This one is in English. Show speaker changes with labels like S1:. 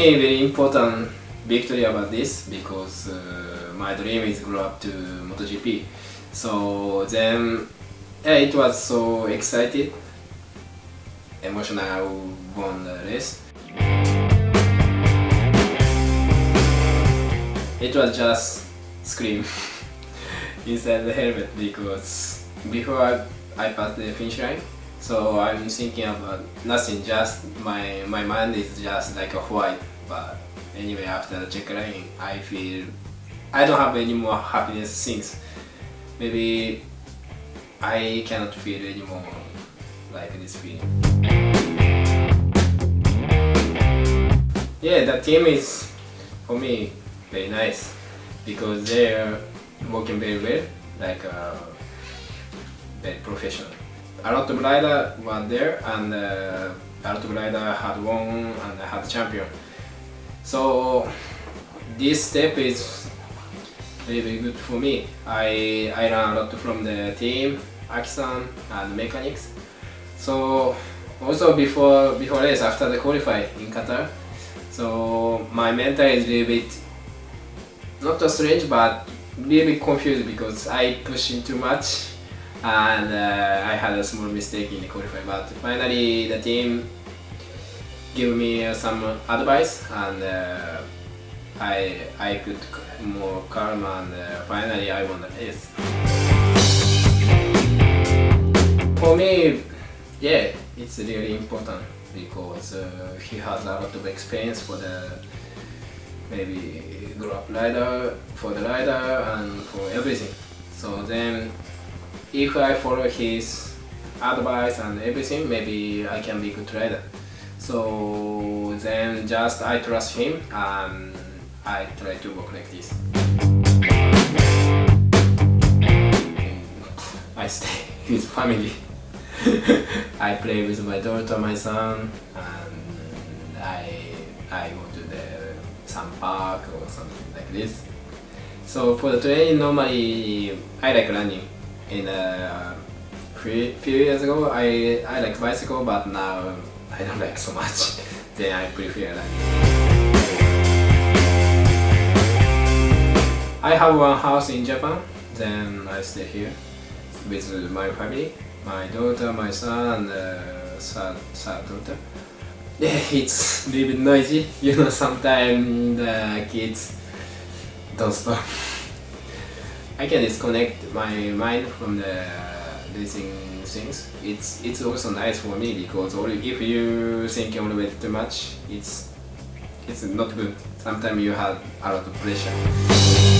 S1: me, very important victory about this because uh, my dream is grow up to MotoGP. So then, yeah, it was so excited, emotional. Won the race. It was just scream inside the helmet because before I, I passed the finish line, so I'm thinking about nothing. Just my my mind is just like a white. But anyway, after the check line, I feel I don't have any more happiness things. Maybe I cannot feel anymore like this feeling. Yeah, the team is for me very nice because they're working very well, like uh, very professional. A lot of rider were there and uh, a lot of rider had won and I had champion. So this step is very good for me. I, I learn a lot from the team, Aki-san and mechanics. So also before before race, after the qualify in Qatar, so my mental is a little bit not strange but a little bit confused because I pushed in too much and uh, I had a small mistake in the qualify but finally the team gave me some advice and uh, I I could more calm and uh, finally I won the race. For me, yeah, it's really important because uh, he has a lot of experience for the maybe grow up rider, for the rider and for everything. So then if I follow his advice and everything, maybe I can be good rider. So then just I trust him and I try to work like this. I stay with family. I play with my daughter, my son, and I I go to the some park or something like this. So for the training, normally I like running. In a few, few years ago, I I like bicycle, but now I don't like so much. then I prefer running. I have one house in Japan, then I stay here with my family, my daughter, my son, and uh, third, third daughter. Yeah, it's a little bit noisy, you know, sometimes the kids don't stop. I can disconnect my mind from the racing things. It's it's also nice for me because if you think always too much, it's it's not good. Sometimes you have a lot of pressure.